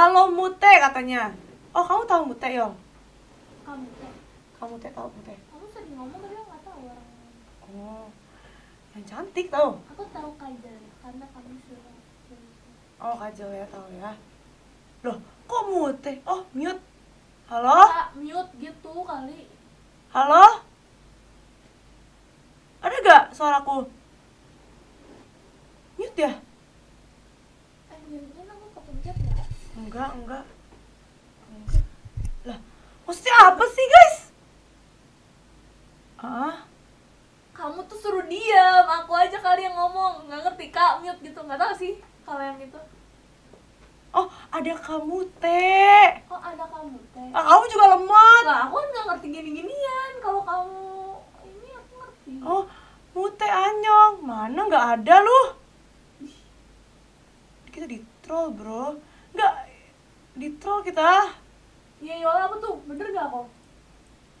halo mute katanya. Oh kamu tahu mute yo kamu teh kamu teh tahu mute? Kamu sering ngomong tapi nggak tahu orang oh yang cantik tahu? Aku tahu Kajal karena kamu suka oh kajal ya tahu ya. Loh kok mute? Oh mute. Halo? Kak, mute gitu kali. Halo? Ada gak suaraku? Mute ya? Eh mute aku kepencet nggak enggak enggak. Enggak lah maksudnya apa sih guys? Ah? Kamu tuh suruh diam aku aja kali yang ngomong. Nggak ngerti kak mute gitu. Nggak tahu sih kalau yang itu. Oh ada kamu teh. Kok ada kamu teh. Ah, kamu juga lemot. Lah aku kan nggak ngerti gini-ginian. Kalau kamu ini aku ngerti. Oh mute anyong. Mana nggak ada lu kita di troll bro di troll kita. Iya Yola apa tuh? Bener gak kok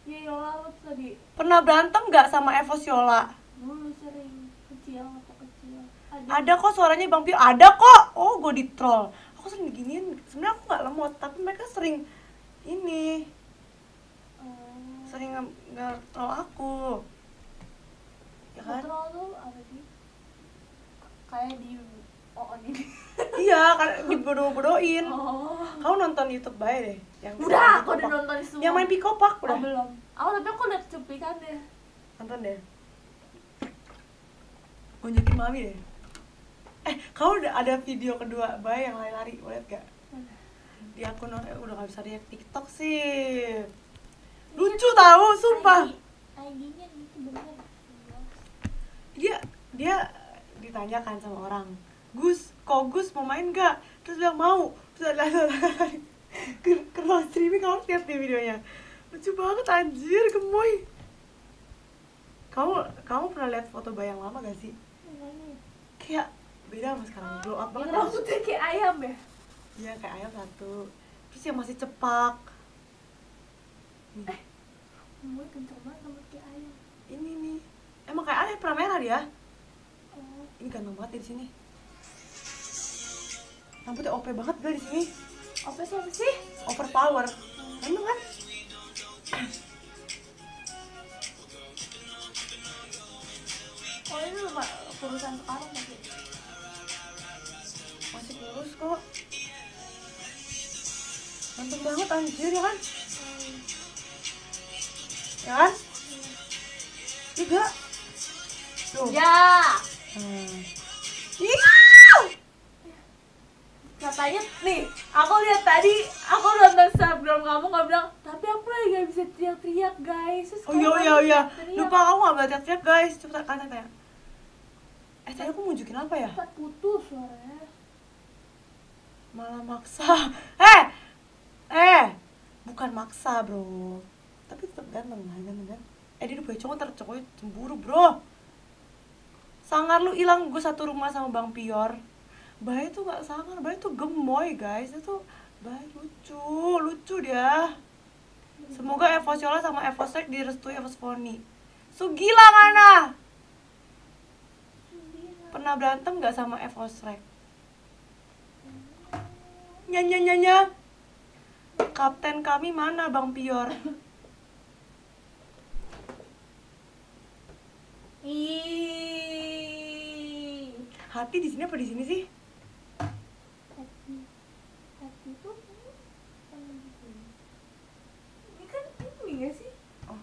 Iya Yola apa tuh tadi? Pernah berantem nggak sama Evos Yola? Dulu sering kecil atau kecil. Ada. Kok suaranya bang Pio. Ada kok. Oh gue di troll. Aku sering diginiin. Sebenarnya aku nggak lemot tapi mereka sering ini. Oh. sering nge- nge-troll aku. Ya kan? Kontrol tuh apa sih? Kayak di oh ini iya kan dibodoh-bodohin. Oh. Kamu nonton YouTube bae deh yang udah aku Pikopak. udah nonton semua. Yang main pikopak oh, udah. Belum. Aku tapi aku liat cuplikan deh nonton deh. Gonjakin mami deh. Eh kamu udah ada video kedua bae yang lari-lari liat gak? Di akun eh, udah gak bisa lihat TikTok sih. Lucu tahu sumpah. ID-nya gitu bener. Dia dia ditanyakan sama orang Gus kok Gus mau main gak terus bilang mau. Terus ada ke ke ruang streaming kamu lihat nih videonya. Lucu banget anjir gemoy. Kamu kamu pernah lihat foto bayang lama gak sih? Ya? kayak beda sama sekarang blow up yang banget rambutnya kayak ayam ya? Iya kayak ayam satu. Terus yang masih cepak. Nih, Gue kenceng banget rambut kayak ayam. Ini nih. Emang kayak ayam pernah merah dia? Oh. Ini ganteng banget dia di sini rambutnya OP banget gue di sini. Apa sih apa sih? Overpower. Emang kan? Oh ini lupa urusan sekarang masih? Masih kurus kok. Ganteng banget anjir ya kan? Ya kan? Juga tuh. Ya Hmm. Katanya nih aku lihat tadi aku nonton snapgram kamu nggak bilang tapi aku lagi gak bisa teriak-teriak guys. Terus oh iya iya iya. lupa kamu gak boleh teriak guys. Coba kata tanya eh tadi aku nunjukin apa ya? Cepat putus suaranya. Malah maksa. Eh eh bukan maksa bro. Tapi tetap ganteng kan ganteng kan eh dia udah punya cowok ntar cowoknya cemburu bro. Sangar lu hilang gue satu rumah sama bang Pior Bayi tuh gak sangar, Bayi tuh gemoy guys Itu Bayi lucu, lucu dia Semoga Evo Shola sama Evo Sek direstui Evo Sponi Sugila mana? Pernah berantem gak sama Evo Shrek? Nyanya nyanya Kapten kami mana Bang Pior? Ih, Hati di sini apa di sini sih? Hati tuh ini kan ini gak sih Oh,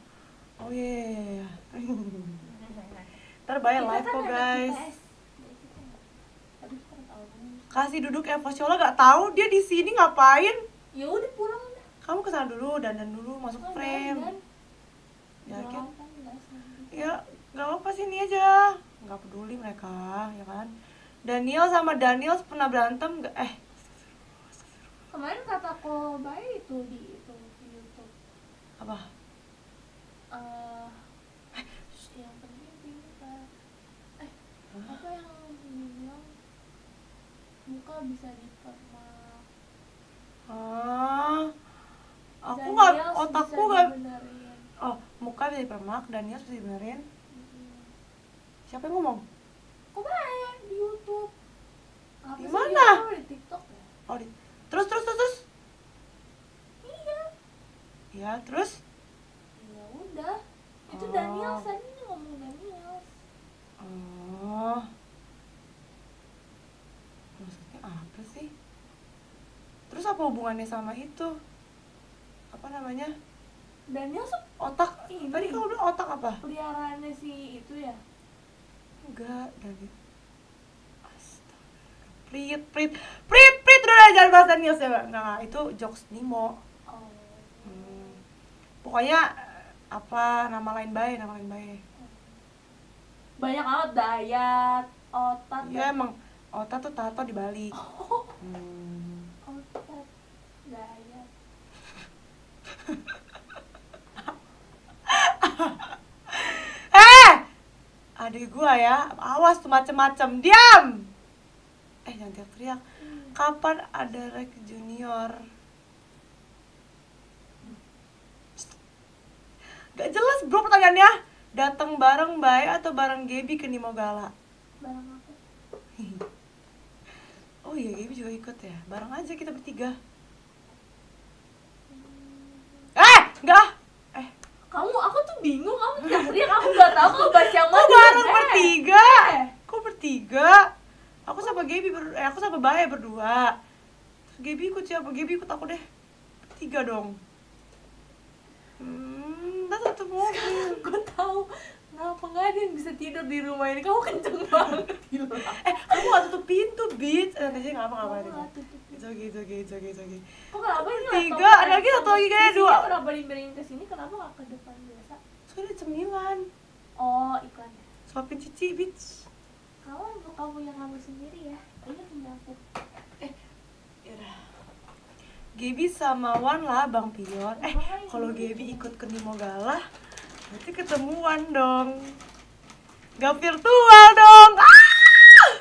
oh iya. Yeah. Ntar bayar Kita live kan kok guys. Kan. Kasih duduk Evo Shola gak tahu dia di sini ngapain? ya udah pulang Kamu ke sana dulu, dandan dulu, masuk Oh, frame. dandan. Yakin? Kan, nggak. Ya, gak apa sini aja. Gak peduli mereka, ya kan? Daniel sama Daniel pernah berantem gak? Eh, kemarin kata ko bayi itu di itu di YouTube apa? eh yang penting pintar eh Hah? apa yang bilang muka bisa dipermak Ah, aku Dan nggak, otakku bisa gak. dibenerin. Oh, muka bisa dipermak, Daniel bisa dibenerin. Mm-mm. Siapa yang ngomong? kok baik di YouTube apa Di mana? YouTube? di TikTok ya Oh, di... terus terus terus terus. ya udah. Itu Oh. Daniel tadi ngomong Daniel. Oh. Maksudnya apa sih? Terus apa hubungannya sama itu? Apa namanya? Daniel tuh otak. Ini. tadi kamu bilang otak apa? Peliharaannya si itu ya? Enggak dari astaga. Prit prit. Prit prit. Udah jangan bahas Daniel ya enggak, enggak itu jokes Hmm. Pokoknya apa nama lain baik nama lain baik banyak amat dayat otat. Ya emang otak tuh tato dibalik oh, hmm. otat dayat. Eh! Adik gua ya awas tuh macem-macem diam! Eh jangan teriak-teriak. Kapan ada rek junior Gak bro pertanyaannya Datang bareng Bay atau bareng Gaby ke Nimogala? barang apa Oh iya Gaby juga ikut ya Bareng aja kita bertiga Eh! Enggak! Eh! kamu aku tuh bingung kamu teriak-teriak aku nggak tahu kamu baca yang Kok mana bareng Eh, bertiga? eh. Kok bertiga? Aku sama Gaby ber eh, aku sama Bay berdua Terus Gaby ikut siapa? Gaby ikut aku deh Bertiga dong Hmm, Gue tahu kenapa nggak ada yang bisa tidur di rumah ini. Kamu kenceng banget gila. Eh, kamu gak tutup pintu, Beats Eh, nanti ngapa ngapa Kamu itu nggak pintu. It's okay, it's okay, it's okay, it's okay. Kok kenapa ini Tiga, ada lagi satu lagi kayaknya dua. kenapa dimiringin ke sini kenapa nggak ke depan biasa? Soalnya cemilan. Oh iklannya Suapin cici, Beats kamu untuk kamu yang ngambil sendiri ya ini punya aku. Yaudah. Gaby sama Wan lah Bang Pion. Eh, kalau Gaby ikut ke Nimogala Berarti ketemuan dong. Gak virtual dong. Ah!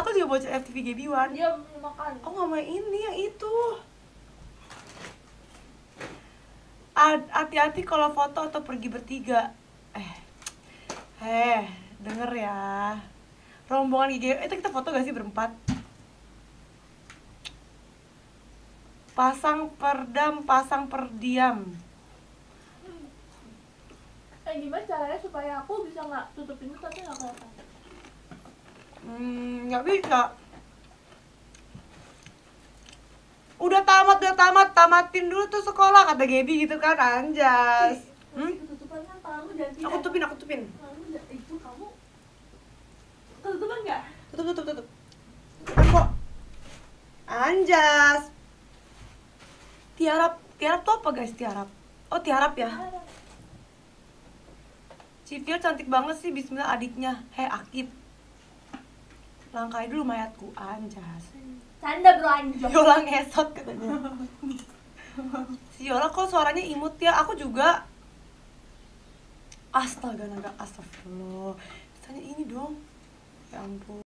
Aku juga bocor FTV Gaby Wan dia mau makan. Aku gak mau ini, yang itu. Hati-hati kalau foto atau pergi bertiga. Eh Eh, denger ya. Rombongan IG, itu kita foto gak sih berempat? Pasang perdam, pasang perdiam eh gimana caranya supaya aku bisa nggak tutup pintu tapi nggak kelihatan Hmm, nggak bisa. Udah tamat, udah tamat, tamatin dulu tuh sekolah kata Gaby gitu kan, anjas. Hmm? Ketutupan kan tanganmu jangan Aku tutupin, aku tutupin. Itu kamu ketutupan nggak Tutup, tutup, tutup. Tutup kok. Anjas. Tiarap, tiarap tuh apa guys, tiarap? Oh, tiarap ya. Civil cantik banget sih, bismillah adiknya. Hei, Akib. Langkai dulu mayatku, anjas. canda bro anjing Yola ngesot katanya. Si Yola kok suaranya imut ya? Aku juga. Astaga naga astagfirullah. Tanya ini dong. Ya ampun